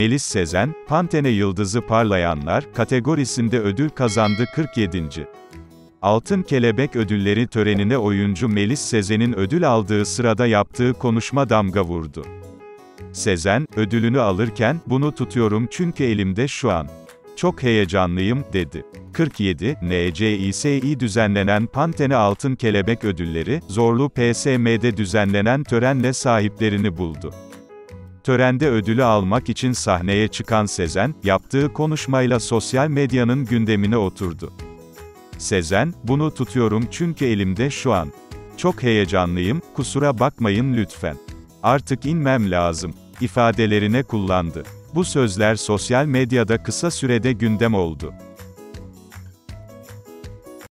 Melis Sezen, Pantene Yıldızı Parlayanlar kategorisinde ödül kazandı 47. Altın Kelebek Ödülleri törenine oyuncu Melis Sezen'in ödül aldığı sırada yaptığı konuşma damga vurdu. Sezen, ödülünü alırken, bunu tutuyorum çünkü elimde şu an. Çok heyecanlıyım, dedi. 47, NCİSİ düzenlenen Pantene Altın Kelebek Ödülleri, Zorlu PSM'de düzenlenen törenle sahiplerini buldu. Törende ödülü almak için sahneye çıkan Sezen, yaptığı konuşmayla sosyal medyanın gündemine oturdu. Sezen, bunu tutuyorum çünkü elimde şu an. Çok heyecanlıyım, kusura bakmayın lütfen. Artık inmem lazım, ifadelerine kullandı. Bu sözler sosyal medyada kısa sürede gündem oldu.